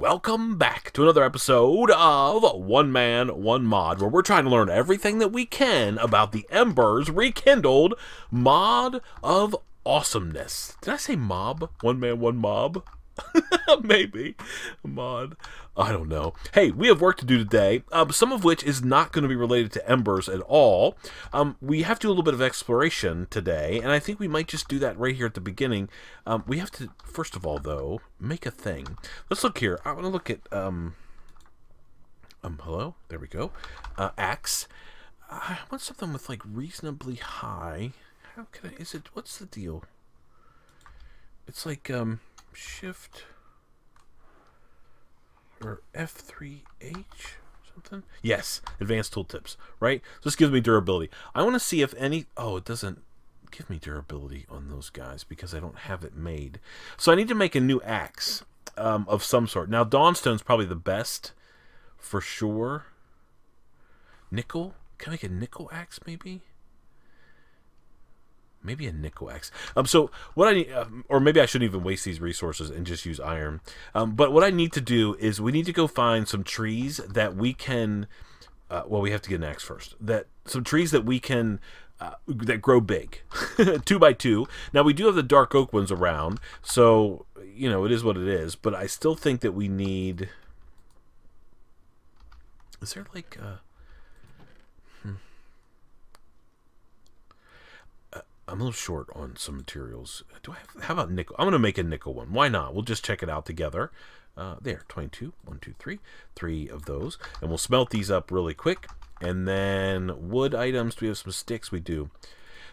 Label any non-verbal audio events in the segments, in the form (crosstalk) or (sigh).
Welcome back to another episode of One Man, One Mod, where we're trying to learn everything that we can about the Embers Rekindled mod of awesomeness. Did I say mob? One Man, One Mob? (laughs) Maybe. Mod. I don't know. Hey, we have work to do today, um, some of which is not going to be related to Embers at all. Um, we have to do a little bit of exploration today, and I think we might just do that right here at the beginning. Um, we have to, first of all, though, make a thing. Let's look here. I want to look at, um, um, hello? There we go. Uh, axe. I want something with, like, reasonably high. How can I, is it, what's the deal? It's like, um, shift or F3H something. Yes, advanced tooltips, right? So this gives me durability. I want to see if any oh, it doesn't give me durability on those guys because I don't have it made. So I need to make a new axe um, of some sort. Now Dawnstone's probably the best for sure. Nickel? Can I make a nickel axe maybe? Maybe a nickel axe. Um, so what I need, uh, or maybe I shouldn't even waste these resources and just use iron. Um, but what I need to do is we need to go find some trees that we can. Uh, well, we have to get an axe first. That some trees that we can. Uh, that grow big, (laughs) two by two. Now we do have the dark oak ones around, so you know it is what it is. But I still think that we need. Is there like uh, I'm a little short on some materials. Do I have, how about nickel? I'm going to make a nickel one. Why not? We'll just check it out together. Uh, there, 22, 1, 2, 3, three of those. And we'll smelt these up really quick. And then wood items, do we have some sticks? We do.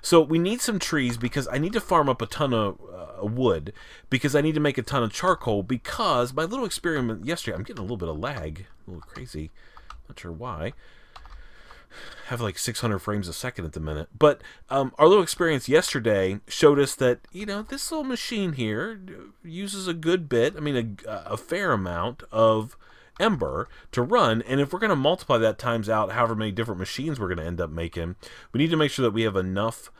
So we need some trees because I need to farm up a ton of uh, wood because I need to make a ton of charcoal because my little experiment yesterday, I'm getting a little bit of lag, a little crazy, not sure why have like 600 frames a second at the minute. But um, our little experience yesterday showed us that, you know, this little machine here uses a good bit, I mean, a, a fair amount of Ember to run. And if we're going to multiply that times out however many different machines we're going to end up making, we need to make sure that we have enough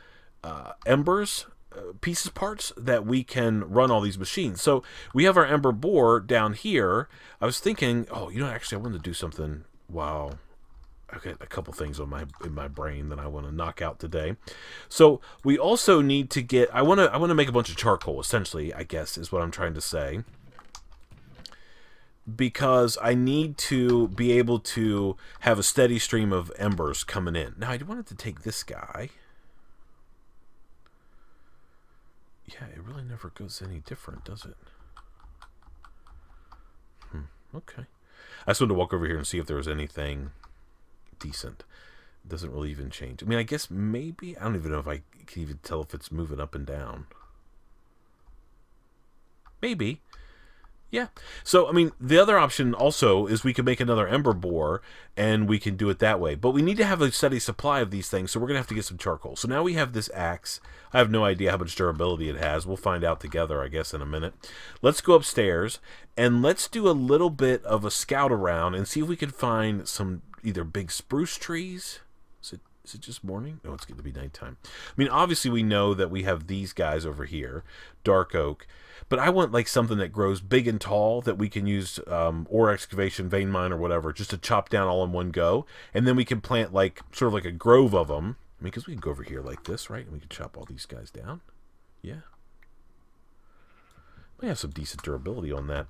uh, Embers uh, pieces parts that we can run all these machines. So we have our Ember bore down here. I was thinking, oh, you know, actually I wanted to do something. Wow okay, a couple things on my in my brain that I want to knock out today. So we also need to get. I want to. I want to make a bunch of charcoal. Essentially, I guess is what I'm trying to say. Because I need to be able to have a steady stream of embers coming in. Now I wanted to take this guy. Yeah, it really never goes any different, does it? Hmm. Okay. I just wanted to walk over here and see if there was anything decent. Doesn't really even change. I mean, I guess maybe I don't even know if I can even tell if it's moving up and down. Maybe. Yeah. So, I mean, the other option also is we can make another ember bore and we can do it that way. But we need to have a steady supply of these things, so we're going to have to get some charcoal. So now we have this axe. I have no idea how much durability it has. We'll find out together, I guess, in a minute. Let's go upstairs and let's do a little bit of a scout around and see if we can find some either big spruce trees. Is it is it just morning? No, it's going to be nighttime. I mean, obviously we know that we have these guys over here, dark oak, but I want like something that grows big and tall that we can use um, ore excavation, vein mine, or whatever, just to chop down all in one go, and then we can plant like sort of like a grove of them. I mean, because we can go over here like this, right? And we can chop all these guys down. Yeah. We have some decent durability on that.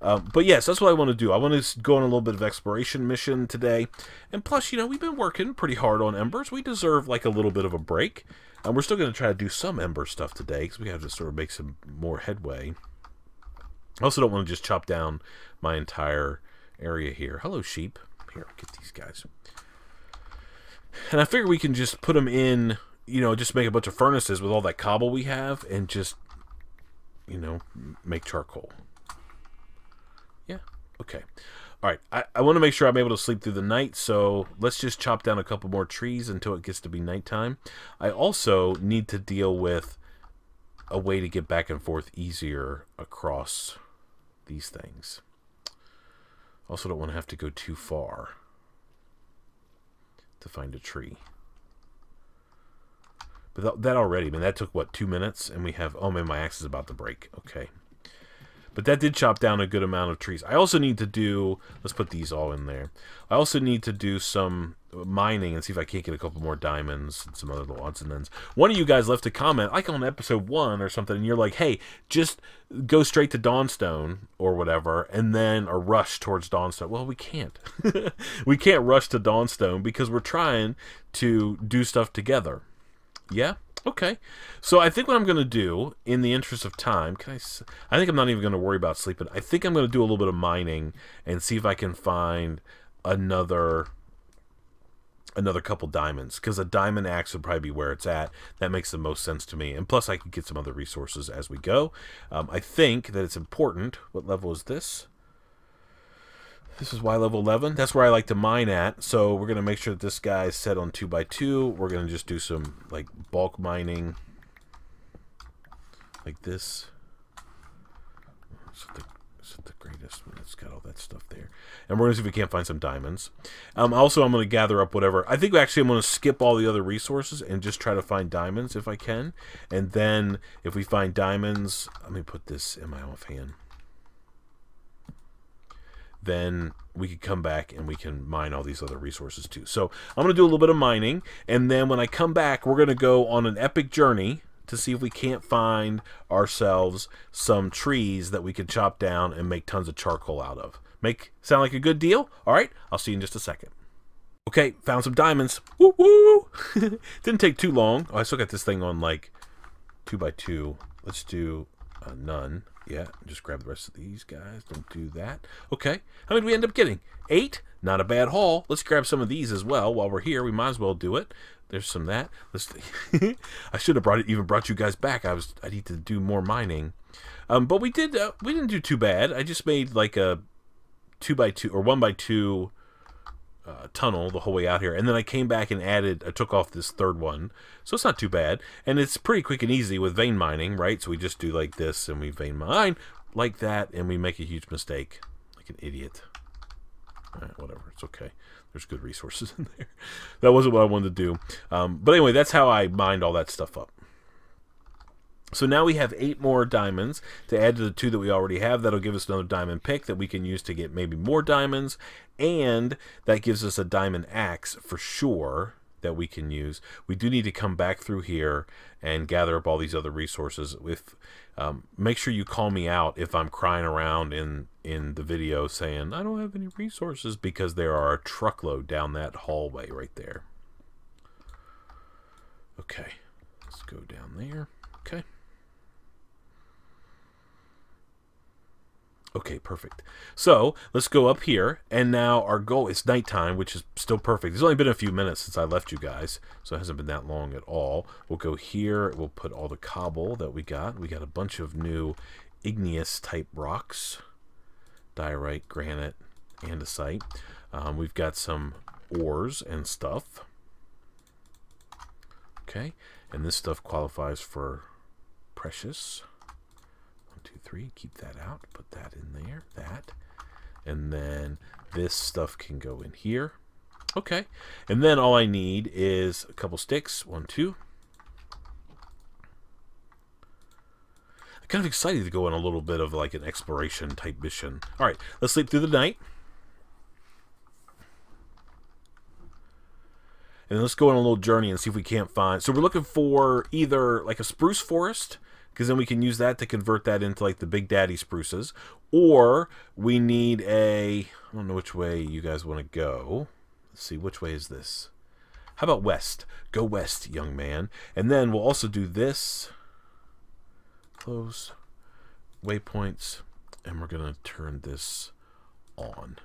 Um, but yes, that's what I want to do. I want to go on a little bit of exploration mission today. And plus, you know, we've been working pretty hard on Embers. We deserve like a little bit of a break. And we're still going to try to do some Ember stuff today because we have to sort of make some more headway. I also don't want to just chop down my entire area here. Hello, sheep. Here, get these guys. And I figure we can just put them in, you know, just make a bunch of furnaces with all that cobble we have and just you know, make charcoal. Yeah, okay. All right, I, I want to make sure I'm able to sleep through the night, so let's just chop down a couple more trees until it gets to be nighttime. I also need to deal with a way to get back and forth easier across these things. Also don't want to have to go too far to find a tree. But that already, I mean, that took, what, two minutes? And we have, oh man, my axe is about to break. Okay. But But that did chop down a good amount of trees. I also need to do, let's put these all in there. I also need to do some mining and see if I can't get a couple more diamonds and some other little odds and ends. One of you guys left a comment, like on episode one or something, and you're like, hey, just go straight to Dawnstone or whatever, and then a rush towards Dawnstone. Well, we can't. (laughs) we can't rush to Dawnstone because we're trying to do stuff together. Yeah? Okay. So I think what I'm going to do, in the interest of time, can I? I think I'm not even going to worry about sleeping. I think I'm going to do a little bit of mining and see if I can find another another couple diamonds because a diamond axe would probably be where it's at. That makes the most sense to me. And plus, I could get some other resources as we go. Um, I think that it's important. What level is this? This is Y level 11. That's where I like to mine at. So we're going to make sure that this guy is set on 2x2. We're going to just do some like bulk mining like this. So the the greatest one. It's got all that stuff there. And we're going to see if we can't find some diamonds. Um, also, I'm going to gather up whatever. I think actually I'm going to skip all the other resources and just try to find diamonds if I can. And then if we find diamonds, let me put this in my offhand. Then we could come back and we can mine all these other resources too. So I'm going to do a little bit of mining. And then when I come back, we're going to go on an epic journey to see if we can't find ourselves some trees that we could chop down and make tons of charcoal out of. Make sound like a good deal? All right, I'll see you in just a second. Okay, found some diamonds. Woo woo! (laughs) Didn't take too long. Oh, I still got this thing on like two by two. Let's do uh, none. Yeah, just grab the rest of these guys. Don't do that. Okay, how many did we end up getting? Eight? Not a bad haul. Let's grab some of these as well while we're here. We might as well do it. There's some that. Let's. (laughs) I should have brought it. Even brought you guys back. I was. I need to do more mining. Um, but we did. Uh, we didn't do too bad. I just made like a two by two or one by two uh, tunnel the whole way out here, and then I came back and added. I took off this third one, so it's not too bad, and it's pretty quick and easy with vein mining, right? So we just do like this, and we vein mine like that, and we make a huge mistake, like an idiot. Right, whatever, it's okay there's good resources (laughs) in there. That wasn't what I wanted to do. Um, but anyway, that's how I mined all that stuff up. So now we have eight more diamonds to add to the two that we already have. That'll give us another diamond pick that we can use to get maybe more diamonds. And that gives us a diamond axe for sure that we can use. We do need to come back through here and gather up all these other resources. With um, make sure you call me out if I'm crying around in in the video saying I don't have any resources because there are a truckload down that hallway right there. Okay, let's go down there. Okay. Okay, perfect. So let's go up here, and now our goal is nighttime, which is still perfect. It's only been a few minutes since I left you guys, so it hasn't been that long at all. We'll go here. We'll put all the cobble that we got. We got a bunch of new igneous type rocks, diorite, granite, andesite. Um, we've got some ores and stuff. Okay, and this stuff qualifies for precious two, three. Keep that out. Put that in there. That. And then this stuff can go in here. Okay. And then all I need is a couple sticks. One, two. I'm kind of excited to go on a little bit of like an exploration type mission. All right. Let's sleep through the night. And let's go on a little journey and see if we can't find. So we're looking for either like a spruce forest because then we can use that to convert that into like the Big Daddy spruces. Or we need a, I don't know which way you guys want to go. Let's see, which way is this? How about west? Go west, young man. And then we'll also do this. Close waypoints. And we're going to turn this on.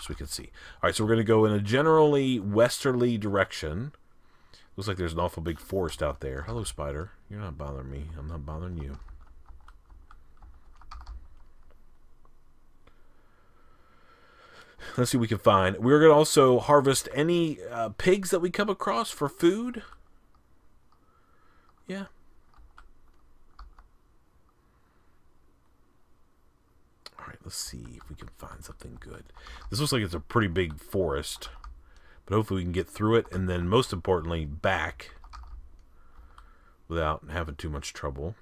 So we can see. All right, so we're going to go in a generally westerly direction. Looks like there's an awful big forest out there. Hello, spider. You're not bothering me. I'm not bothering you. Let's see what we can find. We're going to also harvest any uh, pigs that we come across for food. Yeah. All right, let's see if we can find something good. This looks like it's a pretty big forest. But hopefully we can get through it and then most importantly back without having too much trouble.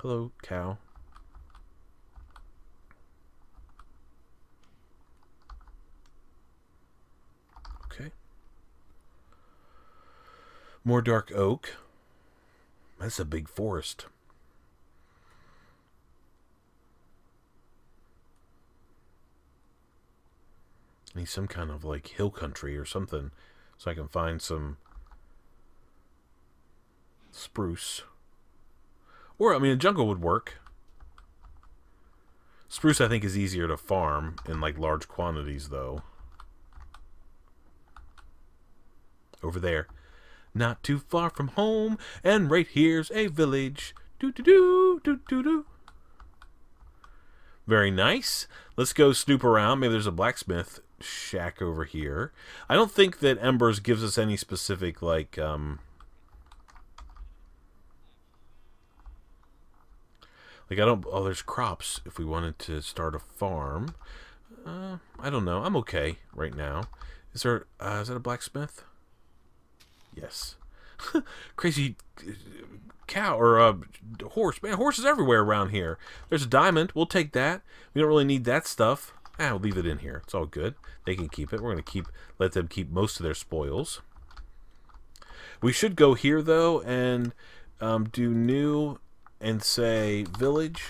Hello, cow. Okay. More dark oak. That's a big forest. Need some kind of like hill country or something so I can find some spruce. Or, I mean, a jungle would work. Spruce, I think, is easier to farm in like large quantities, though. Over there. Not too far from home, and right here's a village. Do do do do do do. Very nice. Let's go snoop around. Maybe there's a blacksmith shack over here. I don't think that Embers gives us any specific, like, um... Like, I don't... Oh, there's crops if we wanted to start a farm. Uh, I don't know. I'm okay right now. Is there... Uh, is that a blacksmith? Yes. (laughs) Crazy cow or a uh, horse. Man, horses everywhere around here. There's a diamond. We'll take that. We don't really need that stuff. Ah, we'll leave it in here. It's all good. They can keep it. We're going to keep let them keep most of their spoils. We should go here, though, and um, do new and say village.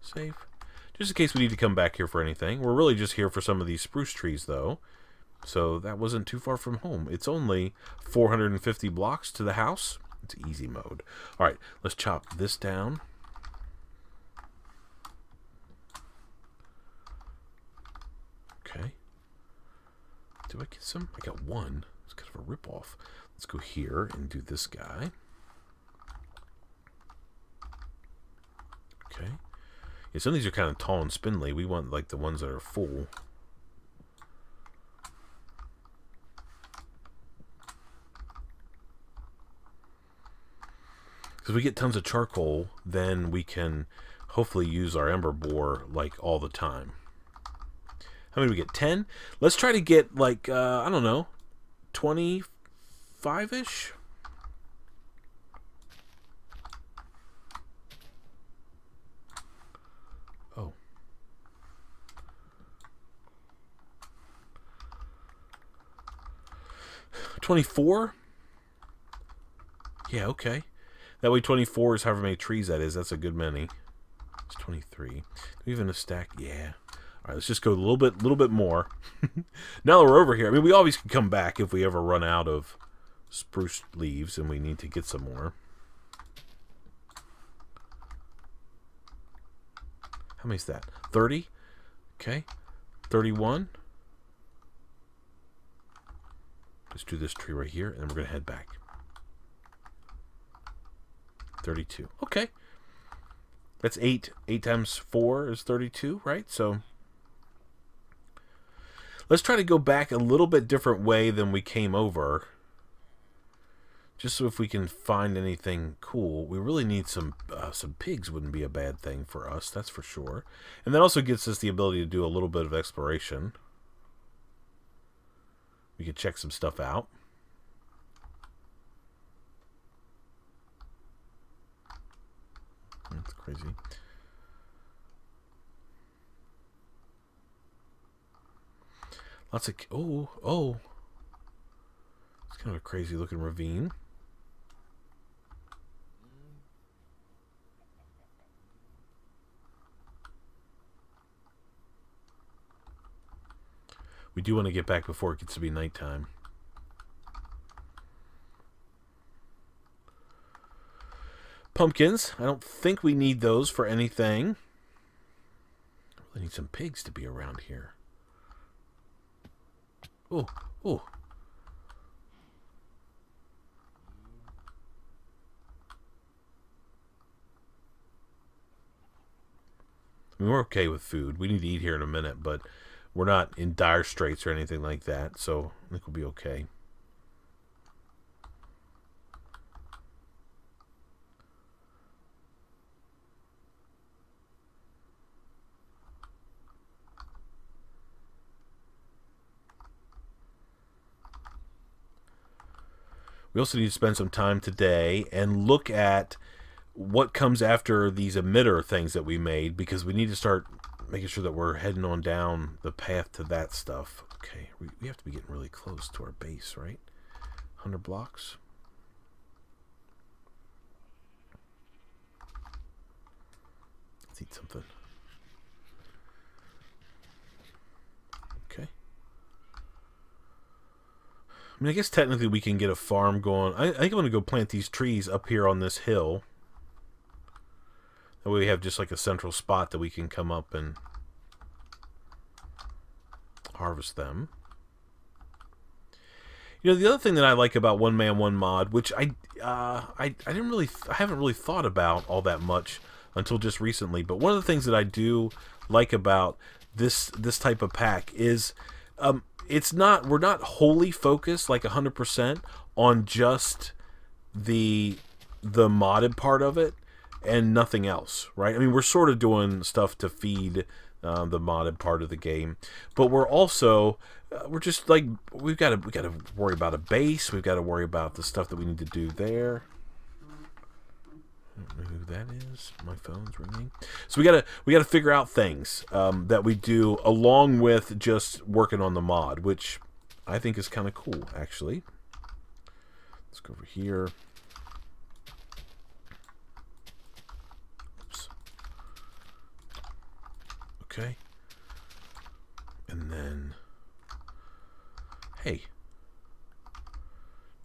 Save. Just in case we need to come back here for anything. We're really just here for some of these spruce trees, though. So that wasn't too far from home. It's only 450 blocks to the house. It's easy mode. All right, let's chop this down. Okay. Do I get some? I got one. It's kind of a ripoff. Let's go here and do this guy. Okay. Yeah, some of these are kind of tall and spindly. We want like the ones that are full. Because we get tons of charcoal, then we can hopefully use our ember bore like all the time. How many we get? 10? Let's try to get like, uh, I don't know, 25-ish? Oh. Twenty-four? Yeah, okay. That way 24 is however many trees that is. That's a good many. It's 23. Do we even a stack? Yeah. All right, let's just go a little bit, little bit more. (laughs) now that we're over here, I mean, we always can come back if we ever run out of spruce leaves and we need to get some more. How many is that? 30? Okay. 31. Let's do this tree right here, and then we're going to head back. 32. Okay. That's 8. 8 times 4 is 32, right? So let's try to go back a little bit different way than we came over. Just so if we can find anything cool. We really need some uh, some pigs wouldn't be a bad thing for us, that's for sure. And that also gives us the ability to do a little bit of exploration. We can check some stuff out. That's crazy. Lots of... Oh, oh. It's kind of a crazy looking ravine. We do want to get back before it gets to be nighttime. Pumpkins. I don't think we need those for anything. I really need some pigs to be around here. Oh, oh. I mean, we're okay with food. We need to eat here in a minute, but we're not in dire straits or anything like that, so I think we'll be okay. We also need to spend some time today and look at what comes after these emitter things that we made because we need to start making sure that we're heading on down the path to that stuff. Okay, we, we have to be getting really close to our base, right? 100 blocks. Let's eat something. Okay. I mean, I guess technically we can get a farm going. I, I think I'm going to go plant these trees up here on this hill. That way we have just like a central spot that we can come up and harvest them. You know, the other thing that I like about One Man One Mod, which I uh, I I didn't really I haven't really thought about all that much until just recently, but one of the things that I do like about this this type of pack is um, it's not we're not wholly focused like 100% on just the the modded part of it and nothing else, right? I mean, we're sort of doing stuff to feed uh, the modded part of the game, but we're also uh, we're just like we've got to we got to worry about a base. We've got to worry about the stuff that we need to do there. Don't know who that is. My phone's ringing. So we gotta we gotta figure out things um, that we do along with just working on the mod, which I think is kind of cool actually. Let's go over here. Oops. Okay. And then, hey,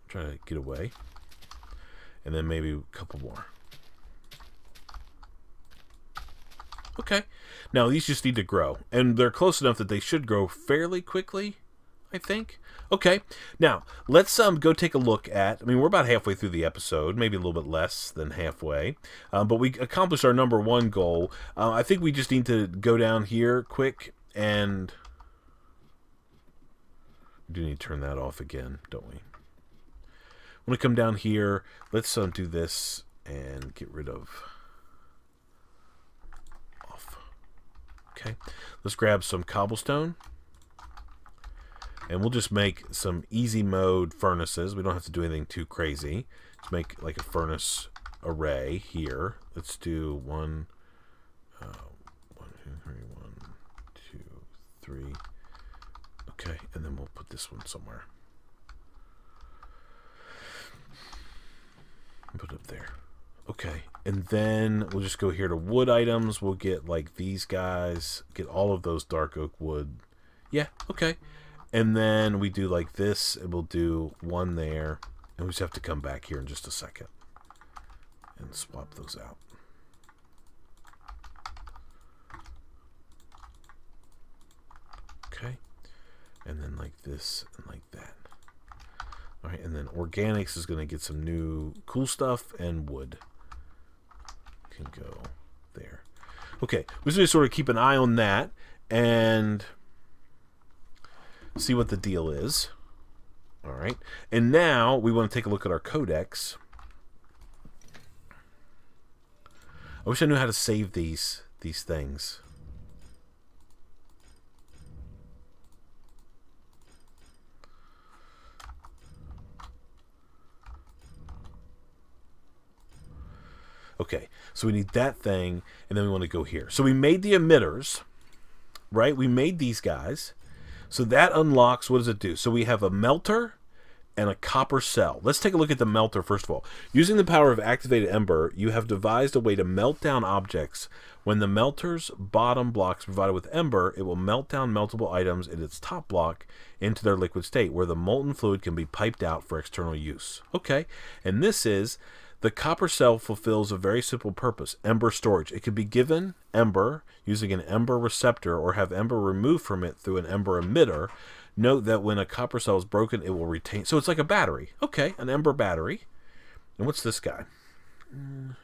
try to get away. And then maybe a couple more. Okay. Now, these just need to grow. And they're close enough that they should grow fairly quickly, I think. Okay. Now, let's um go take a look at... I mean, we're about halfway through the episode. Maybe a little bit less than halfway. Um, but we accomplished our number one goal. Uh, I think we just need to go down here quick and... We do need to turn that off again, don't we? When we come down here, let's um, do this and get rid of... Okay, let's grab some cobblestone. And we'll just make some easy mode furnaces. We don't have to do anything too crazy. Let's make like a furnace array here. Let's do one, uh, one, two, three, one, two, three. Okay, and then we'll put this one somewhere. Put it up there. Okay, and then we'll just go here to wood items. We'll get like these guys, get all of those dark oak wood. Yeah, okay. And then we do like this, and we'll do one there. And we just have to come back here in just a second and swap those out. Okay. And then like this and like that. Alright, and then organics is going to get some new cool stuff and wood can go there. Okay, we're just sort of keep an eye on that and see what the deal is. All right, and now we want to take a look at our codex. I wish I knew how to save these these things. Okay, so we need that thing, and then we want to go here. So we made the emitters, right? We made these guys. So that unlocks, what does it do? So we have a melter and a copper cell. Let's take a look at the melter first of all. Using the power of activated ember, you have devised a way to melt down objects. When the melter's bottom block is provided with ember, it will melt down meltable items in its top block into their liquid state, where the molten fluid can be piped out for external use. Okay, and this is the copper cell fulfills a very simple purpose, ember storage. It can be given ember using an ember receptor or have ember removed from it through an ember emitter. Note that when a copper cell is broken, it will retain... So it's like a battery. Okay, an ember battery. And what's this guy? Mm.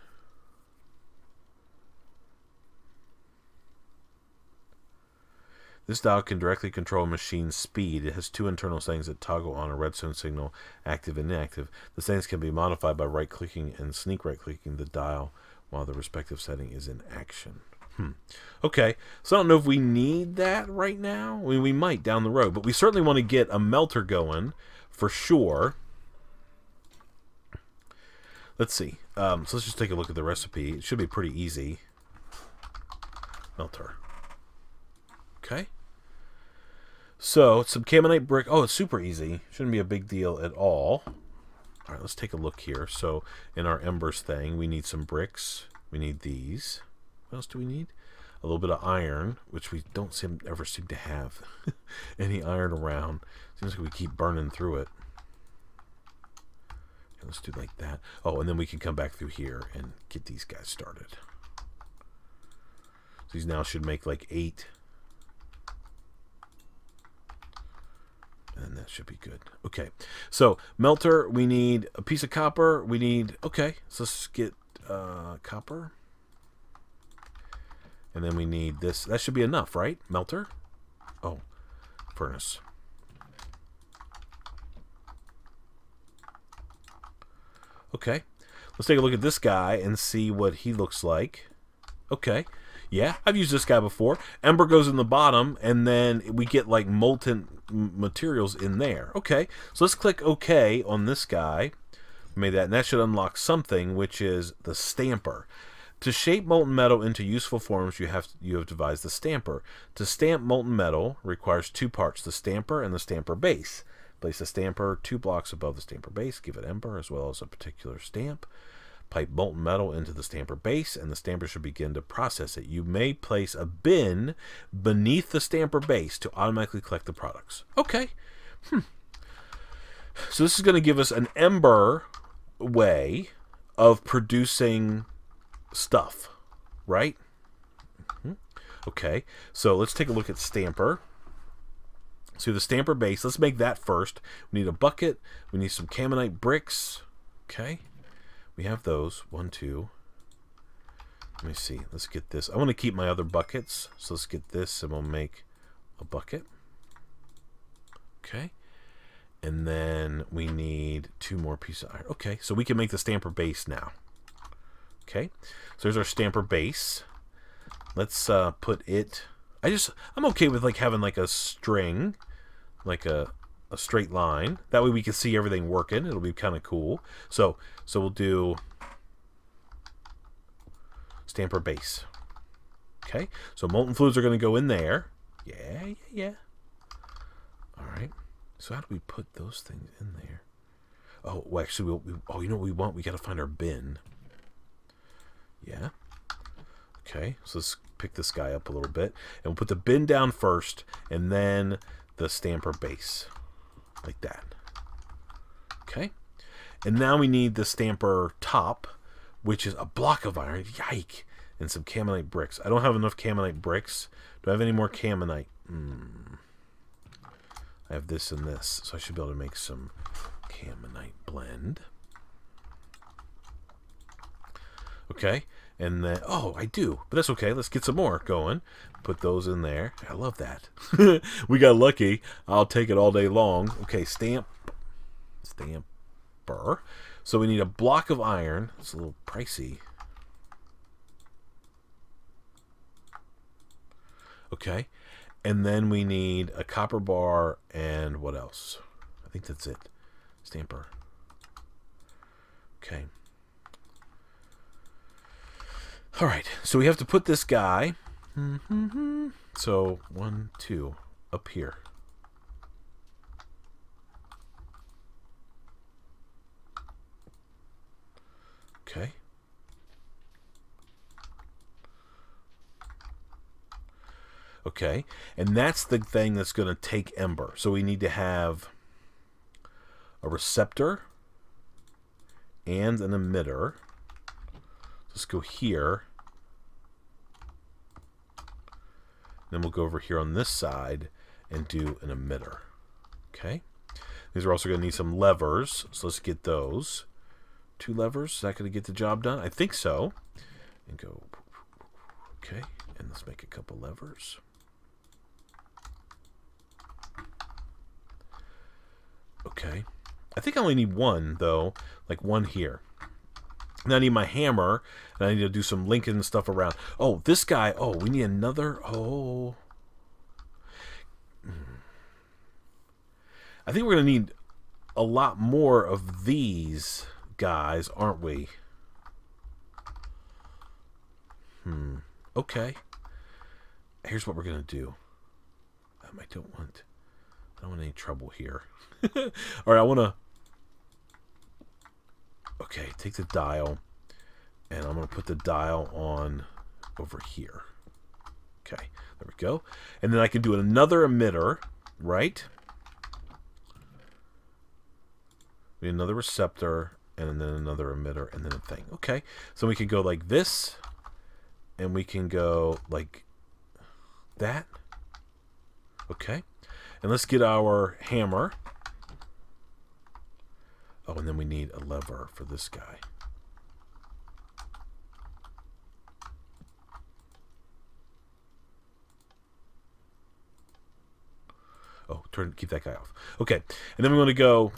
This dial can directly control a machine's speed. It has two internal settings that toggle on a redstone signal, active and inactive. The settings can be modified by right-clicking and sneak right-clicking the dial while the respective setting is in action. Hmm. Okay, so I don't know if we need that right now. I mean, we might down the road, but we certainly want to get a melter going for sure. let's see. Um, so let's just take a look at the recipe. It should be pretty easy. Melter. Okay. So, some Caminite brick. Oh, it's super easy. Shouldn't be a big deal at all. All right, let's take a look here. So, in our embers thing, we need some bricks. We need these. What else do we need? A little bit of iron, which we don't seem ever seem to have (laughs) any iron around. Seems like we keep burning through it. Okay, let's do like that. Oh, and then we can come back through here and get these guys started. These now should make like eight and that should be good. Okay, so melter, we need a piece of copper. We need, okay, so let's get uh, copper. And then we need this. That should be enough, right? Melter? Oh, furnace. Okay, let's take a look at this guy and see what he looks like. Okay, yeah, I've used this guy before. Ember goes in the bottom, and then we get like molten materials in there. Okay, so let's click OK on this guy. Made that, and that should unlock something, which is the stamper. To shape molten metal into useful forms, you have you have devised the stamper. To stamp molten metal requires two parts: the stamper and the stamper base. Place the stamper two blocks above the stamper base. Give it ember as well as a particular stamp. Pipe molten metal into the stamper base, and the stamper should begin to process it. You may place a bin beneath the stamper base to automatically collect the products. Okay. Hmm. So this is going to give us an ember way of producing stuff, right? Mm-hmm. Okay. So let's take a look at stamper. So the stamper base, let's make that first. We need a bucket. We need some Caminite bricks. Okay. We have those. One, two. Let me see. Let's get this. I want to keep my other buckets. So let's get this and we'll make a bucket. Okay. And then we need two more pieces of iron. Okay, so we can make the stamper base now. Okay, so there's our stamper base. Let's uh, put it... I just... I'm okay with like having like a string. Like a, a straight line. That way we can see everything working. It'll be kind of cool. So, so we'll do stamper base. Okay, so molten fluids are going to go in there. Yeah, yeah, yeah. All right. So how do we put those things in there? Oh, well, actually, we, we, oh, you know what we want? We got to find our bin. Yeah. Okay, so let's pick this guy up a little bit. And we'll put the bin down first, and then the stamper base like that. Okay. And now we need the stamper top, which is a block of iron. Yike. And some Caminite bricks. I don't have enough Caminite bricks. Do I have any more Caminite? Hmm. I have this and this. So I should be able to make some Caminite blend. Okay. And then, oh, I do. But that's okay. Let's get some more going. Put those in there. I love that. (laughs) we got lucky. I'll take it all day long. Okay, stamp. Stamper. So we need a block of iron. It's a little pricey. Okay. And then we need a copper bar and what else? I think that's it. Stamper. Okay. All right, so we have to put this guy. Mm-hmm. So one, two, up here. Okay. Okay, and that's the thing that's going to take Ember. So we need to have a receptor and an emitter. Let's go here Then we'll go over here on this side and do an emitter. Okay. These are also going to need some levers, so let's get those. Two levers, is that going to get the job done? I think so. And go, okay, and let's make a couple levers. Okay. I think I only need one, though, like one here. And I need my hammer, and I need to do some linking stuff around. Oh, this guy. Oh, we need another. Oh. I think we're going to need a lot more of these guys, aren't we? Hmm. Okay. Here's what we're gonna do. Um, I don't want. I don't want any trouble here. (laughs) All right, I want to. Okay, take the dial, and I'm gonna put the dial on over here. Okay, there we go. And then I can do another emitter, right? We another receptor, and then another emitter, and then a thing. Okay, so we can go like this, and we can go like that. Okay, and let's get our hammer. Oh, and then we need a lever for this guy. Oh, turn keep that guy off. Okay, and then we want to go.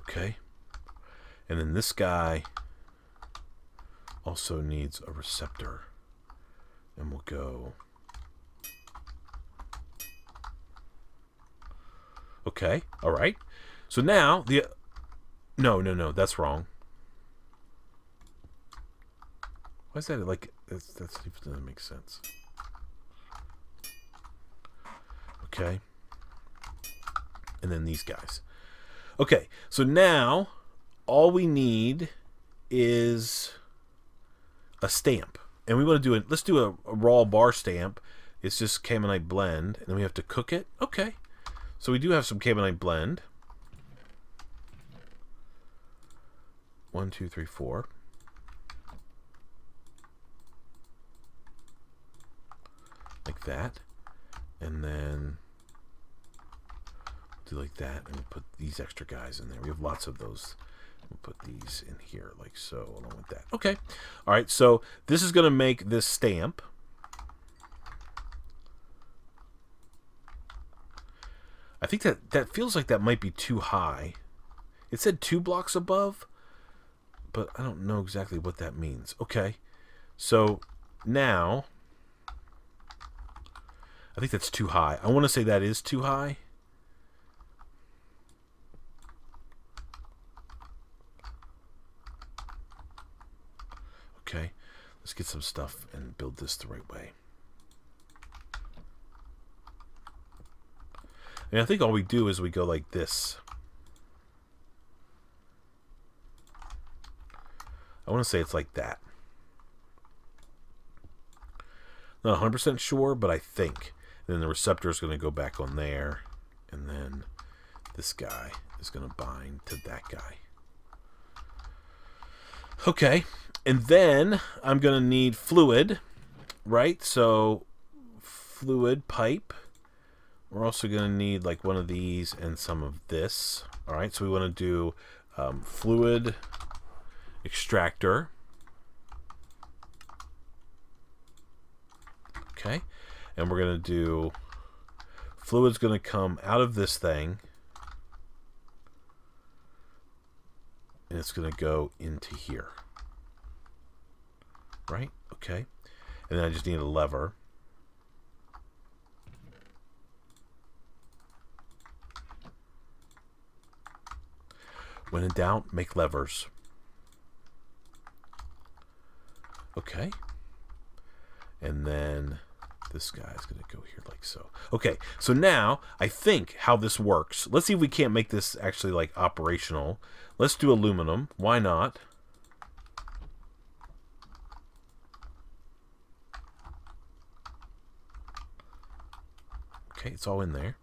Okay, and then this guy also needs a receptor, and we'll go. Okay, all right. So now the no, no, no, that's wrong. Why is that like that's that's doesn't make sense. Okay. And then these guys. Okay, so now all we need is a stamp. And we want to do it. Let's do a, a raw bar stamp. It's just Caminite blend, and then we have to cook it. Okay. So we do have some Caminite blend. One, two, three, four. like that. And then do like that and put these extra guys in there. We have lots of those. We'll put these in here like so along with that. Okay. All right so this is going to make this stamp I think that that feels like that might be too high it said two blocks above but I don't know exactly what that means okay so now I think that's too high. I want to say that is too high. Okay, let's get some stuff and build this the right way. And I think all we do is we go like this. I want to say it's like that. Not 100% sure, but I think. And then the receptor is going to go back on there. And then this guy is going to bind to that guy. Okay. And then I'm going to need fluid, right? So fluid pipe. We're also going to need like one of these and some of this. All right. So we want to do um, fluid extractor. Okay and we're going to do fluid's going to come out of this thing and it's going to go into here right okay and then I just need a lever when in doubt make levers okay and then this guy is going to go here like so. Okay, so now I think how this works. Let's see if we can't make this actually like operational. Let's do aluminum. Why not? Okay, it's all in there.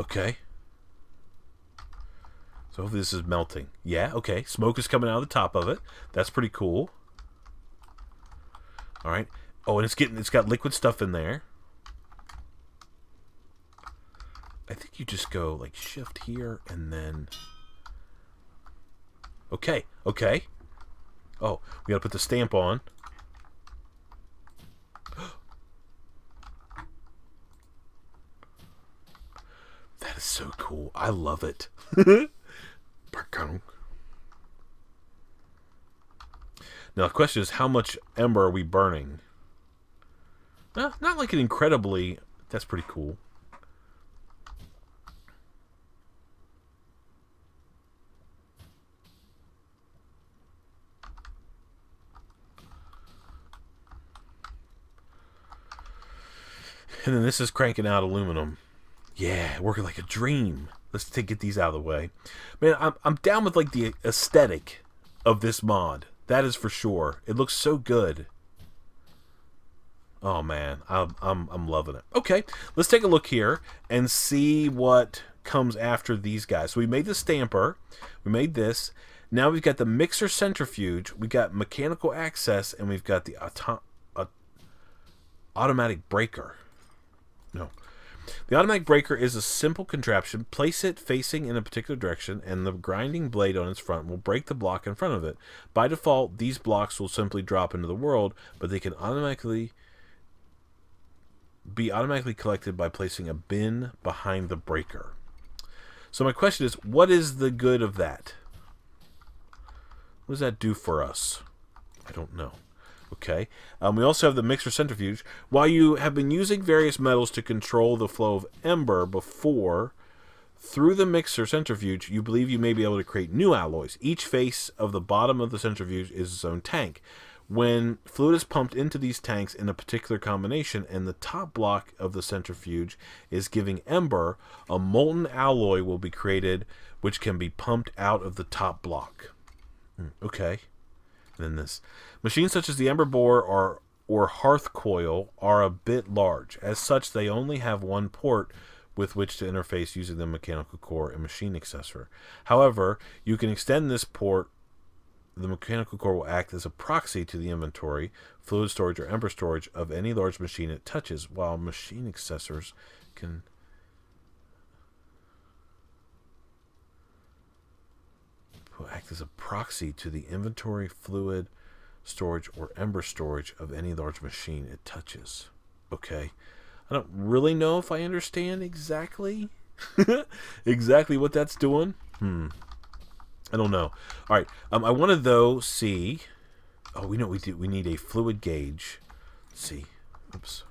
Okay. So hopefully this is melting. Yeah, okay. Smoke is coming out of the top of it. That's pretty cool. All right. Oh, and it's getting it's got liquid stuff in there. I think you just go like shift here and then Okay, okay. Oh, we gotta put the stamp on. that is so cool. I love it. (laughs) Now the question is, how much ember are we burning? Uh, not like an incredibly. That's pretty cool. And then this is cranking out aluminum. Yeah, working like a dream. Let's take, get these out of the way. Man, I'm, I'm down with like the aesthetic of this mod. That is for sure. It looks so good. Oh man, I'm, I'm, I'm loving it. Okay, let's take a look here and see what comes after these guys. So we made the stamper. We made this. Now we've got the mixer centrifuge. We got mechanical access, and we've got the auto uh, automatic breaker. No. The automatic breaker is a simple contraption. Place it facing in a particular direction, and the grinding blade on its front will break the block in front of it. By default, these blocks will simply drop into the world, but they can automatically be automatically collected by placing a bin behind the breaker. So my question is, what is the good of that? What does that do for us? I don't know. Okay. Um, we also have the mixer centrifuge. While you have been using various metals to control the flow of ember before, through the mixer centrifuge, you believe you may be able to create new alloys. Each face of the bottom of the centrifuge is its own tank. When fluid is pumped into these tanks in a particular combination and the top block of the centrifuge is giving ember, a molten alloy will be created which can be pumped out of the top block. Hmm, okay. Then this. Machines such as the Ember Bore or, or Hearth Coil are a bit large. As such, they only have one port with which to interface using the mechanical core and machine accessor. However, you can extend this port. The mechanical core will act as a proxy to the inventory, fluid storage, or ember storage of any large machine it touches, while machine accessors can will act as a proxy to the inventory, fluid, storage, or ember storage of any large machine it touches. Okay. I don't really know if I understand exactly (laughs) exactly what that's doing. Hmm. I don't know. All right. Um, I want to though see. Oh, we know we do. We need a fluid gauge. Let's see. Oops.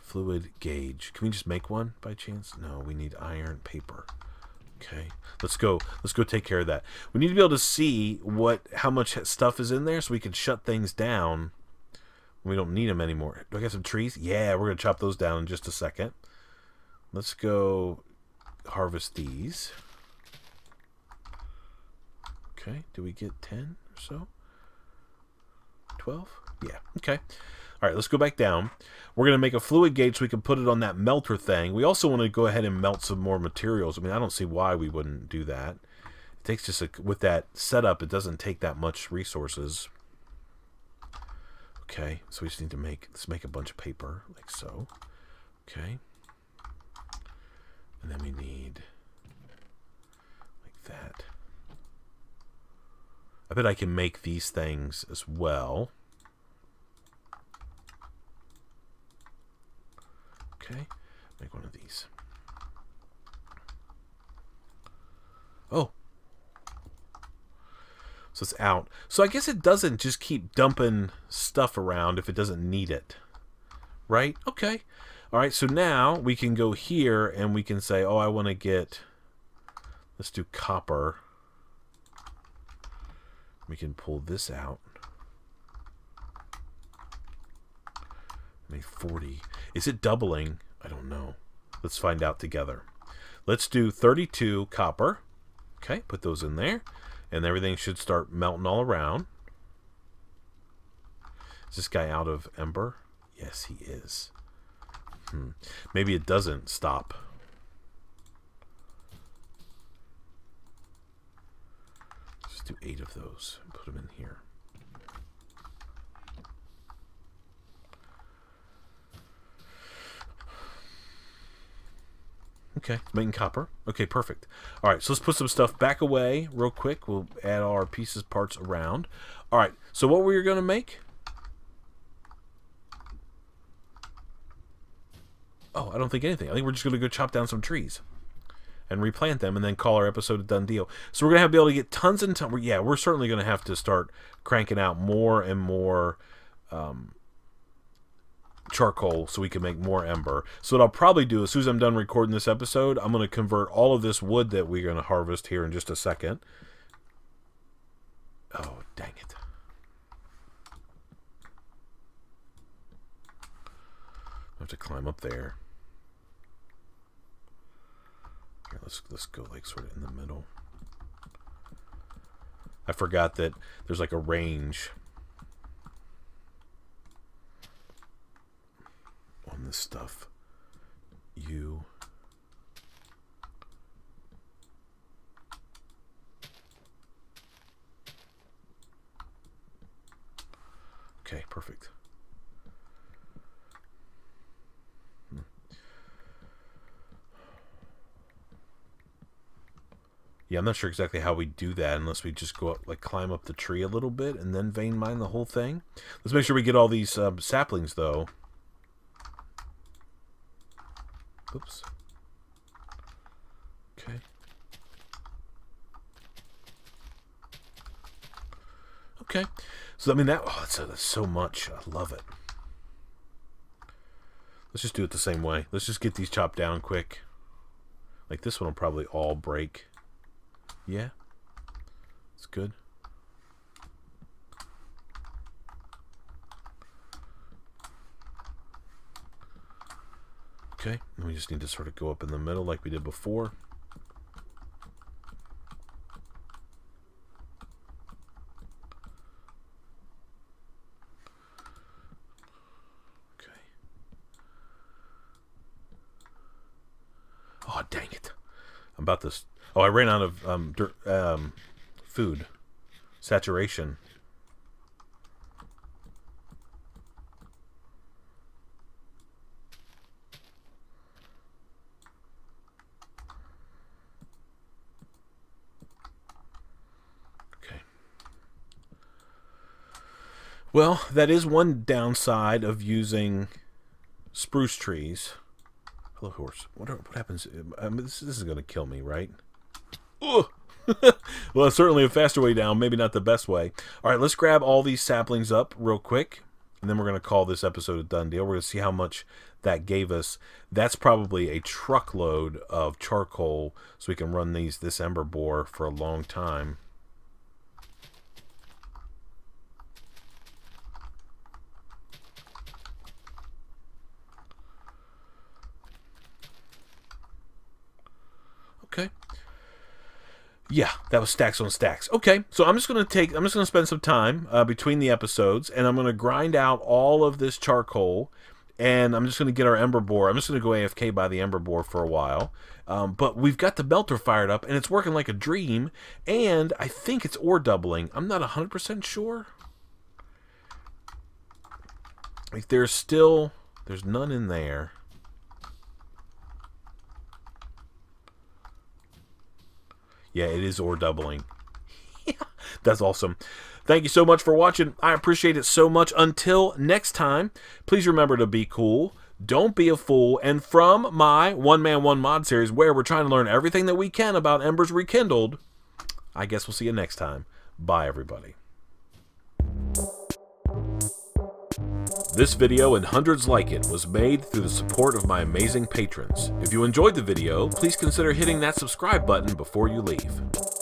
Fluid gauge. Can we just make one by chance? No, we need iron paper. Okay, let's go. Let's go take care of that. We need to be able to see what how much stuff is in there so we can shut things down. We don't need them anymore. Do I got some trees? Yeah, we're gonna chop those down in just a second. Let's go harvest these. Okay, do we get 10 or so? 12? Yeah, okay. All right, let's go back down. We're going to make a fluid gauge so we can put it on that melter thing. We also want to go ahead and melt some more materials. I mean, I don't see why we wouldn't do that. It takes just a, with that setup, it doesn't take that much resources. Okay, so we just need to make, let's make a bunch of paper, like so. Okay. And then we need, like that. I bet I can make these things as well. Okay, make one of these. Oh. So it's out. So I guess it doesn't just keep dumping stuff around if it doesn't need it. Right? Okay. All right, so now we can go here and we can say, oh, I want to get, let's do copper. We can pull this out. Make 40. Is it doubling? I don't know. Let's find out together. Let's do 32 copper. Okay, put those in there. And everything should start melting all around. Is this guy out of ember? Yes, he is. Hmm. Maybe it doesn't stop. Let's do eight of those put them in here. Okay, making copper. Okay, perfect. All right, so let's put some stuff back away real quick. We'll add all our pieces, parts around. All right, so what were you going to make? Oh, I don't think anything. I think we're just going to go chop down some trees. and replant them and then call our episode a done deal. So we're going to have to be able to get tons and tons. Yeah, we're certainly going to have to start cranking out more and more um, charcoal so we can make more ember. So what I'll probably do as soon as I'm done recording this episode, I'm going to convert all of this wood that we're going to harvest here in just a second. Oh, dang it. I have to climb up there. Here, let's let's go like sort of in the middle. I forgot that there's like a range on this stuff. You Okay, perfect. Yeah, I'm not sure exactly how we do that unless we just go up, like climb up the tree a little bit and then vein mine the whole thing. Let's make sure we get all these um, saplings though. Oops. Okay. Okay. So, I mean, that, oh, that's, uh, that's so much. I love it. Let's just do it the same way. Let's just get these chopped down quick. Like this one will probably all break. Yeah. It's good. Okay, and we just need to sort of go up in the middle like we did before. Okay. Oh, dang it. I'm about this Oh, I ran out of um, um, food. Saturation. Okay. Well, that is one downside of using spruce trees. Hello, horse. What, are, what happens? This, this is going to kill me, right? (laughs) well, certainly a faster way down, maybe not the best way. All right, let's grab all these saplings up real quick, and then we're going to call this episode a done deal. We're going to see how much that gave us. That's probably a truckload of charcoal, so we can run these this ember bore for a long time. Okay. Yeah, that was stacks on stacks. Okay, so I'm just gonna take, I'm just gonna spend some time uh, between the episodes, and I'm gonna grind out all of this charcoal, and I'm just gonna get our ember bore. I'm just gonna go AFK by the ember bore for a while. Um, but we've got the melter fired up, and it's working like a dream. And I think it's ore doubling. I'm not 100% sure. Like there's still, there's none in there. Yeah, it is ore doubling. (laughs) that's awesome. Thank you so much for watching. I appreciate it so much. Until next time, please remember to be cool. Don't be a fool. And from my One Man One Mod series, where we're trying to learn everything that we can about Embers Rekindled, I guess we'll see you next time. Bye, everybody. This video and hundreds like it was made through the support of my amazing patrons. If you enjoyed the video, please consider hitting that subscribe button before you leave.